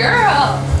girl.